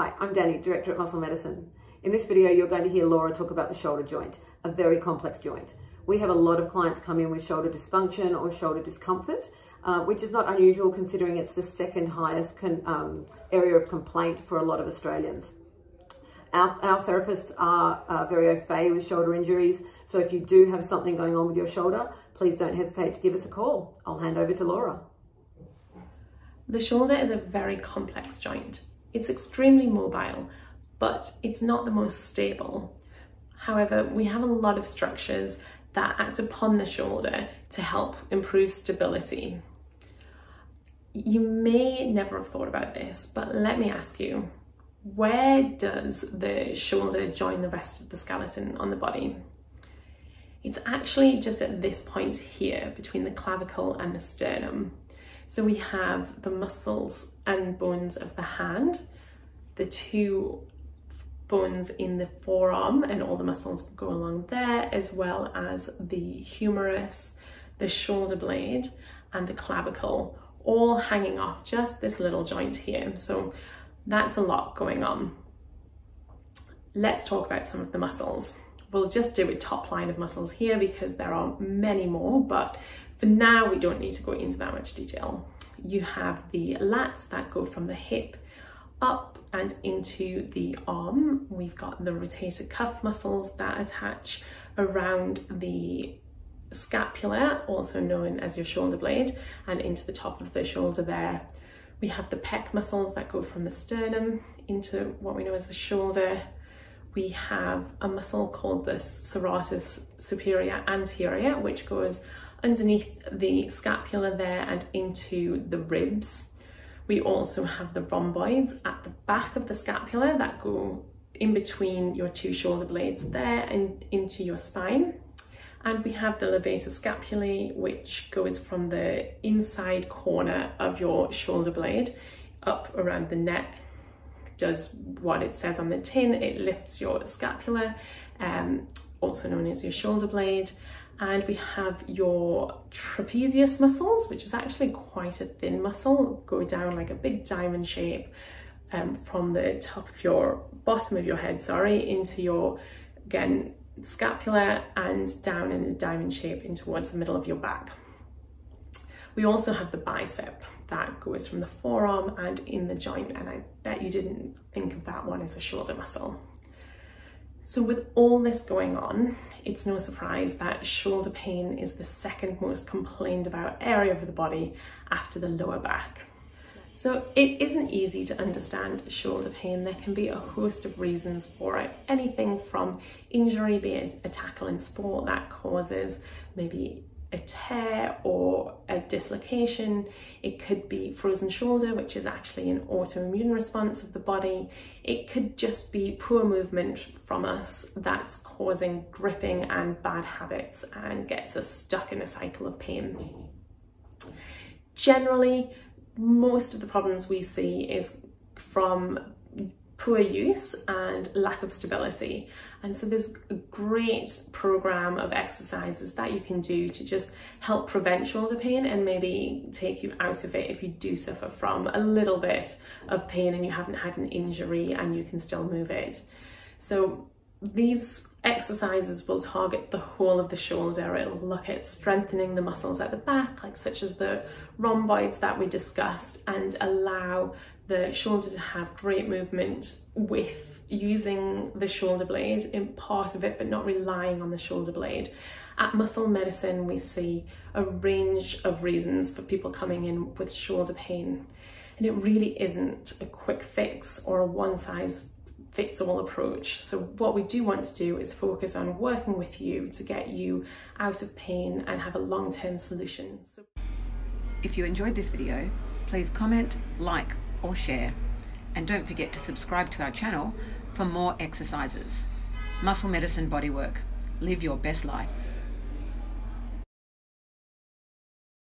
Hi, I'm Danny, Director at Muscle Medicine. In this video, you're going to hear Laura talk about the shoulder joint, a very complex joint. We have a lot of clients come in with shoulder dysfunction or shoulder discomfort, uh, which is not unusual considering it's the second highest um, area of complaint for a lot of Australians. Our, our therapists are uh, very au fait with shoulder injuries, so if you do have something going on with your shoulder, please don't hesitate to give us a call. I'll hand over to Laura. The shoulder is a very complex joint. It's extremely mobile, but it's not the most stable. However, we have a lot of structures that act upon the shoulder to help improve stability. You may never have thought about this, but let me ask you, where does the shoulder join the rest of the skeleton on the body? It's actually just at this point here between the clavicle and the sternum. So we have the muscles and bones of the hand, the two bones in the forearm and all the muscles go along there, as well as the humerus, the shoulder blade, and the clavicle, all hanging off just this little joint here. So that's a lot going on. Let's talk about some of the muscles. We'll just do a top line of muscles here because there are many more, but for now, we don't need to go into that much detail. You have the lats that go from the hip up and into the arm. We've got the rotator cuff muscles that attach around the scapula, also known as your shoulder blade, and into the top of the shoulder there. We have the pec muscles that go from the sternum into what we know as the shoulder. We have a muscle called the serratus superior anterior, which goes underneath the scapula there and into the ribs. We also have the rhomboids at the back of the scapula that go in between your two shoulder blades there and into your spine. And we have the levator scapulae, which goes from the inside corner of your shoulder blade up around the neck, does what it says on the tin, it lifts your scapula, um, also known as your shoulder blade, and we have your trapezius muscles, which is actually quite a thin muscle, go down like a big diamond shape um, from the top of your, bottom of your head, sorry, into your, again, scapula and down in a diamond shape in towards the middle of your back. We also have the bicep that goes from the forearm and in the joint, and I bet you didn't think of that one as a shoulder muscle. So with all this going on, it's no surprise that shoulder pain is the second most complained about area of the body after the lower back. So it isn't easy to understand shoulder pain. There can be a host of reasons for it. Anything from injury, be it a tackle in sport that causes maybe a tear or a dislocation. It could be frozen shoulder, which is actually an autoimmune response of the body. It could just be poor movement from us that's causing gripping and bad habits and gets us stuck in a cycle of pain. Generally, most of the problems we see is from poor use and lack of stability. And so there's a great program of exercises that you can do to just help prevent shoulder pain and maybe take you out of it if you do suffer from a little bit of pain and you haven't had an injury and you can still move it. So these exercises will target the whole of the shoulder. It'll look at strengthening the muscles at the back, like such as the rhomboids that we discussed, and allow the shoulder to have great movement with using the shoulder blade in part of it, but not relying on the shoulder blade. At Muscle Medicine, we see a range of reasons for people coming in with shoulder pain. And it really isn't a quick fix or a one size fits all approach. So what we do want to do is focus on working with you to get you out of pain and have a long-term solution. So if you enjoyed this video, please comment, like, or share. And don't forget to subscribe to our channel for more exercises. Muscle Medicine Bodywork. Live your best life.